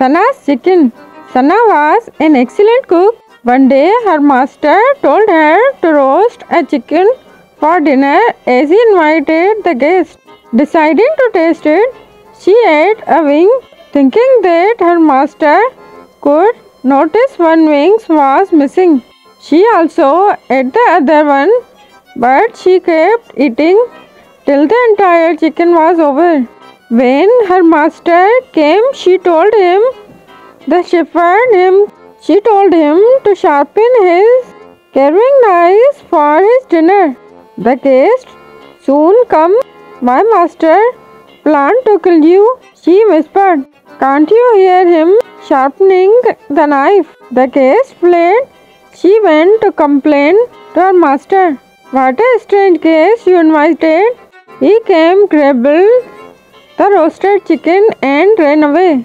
Sana's chicken. Sana was an excellent cook. One day her master told her to roast a chicken for dinner as he invited the guests. Deciding to taste it, she ate a wing, thinking that her master could notice one wing was missing. She also ate the other one, but she kept eating till the entire chicken was over. When her master came, she told him the shepherd him she told him to sharpen his carving knives for his dinner. The guest soon come. My master planned to kill you, she whispered. Can't you hear him sharpening the knife? The guest fled. She went to complain to her master. What a strange guest you invited. He came, grabbled the roasted chicken and ran away.